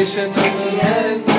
creation of the earth.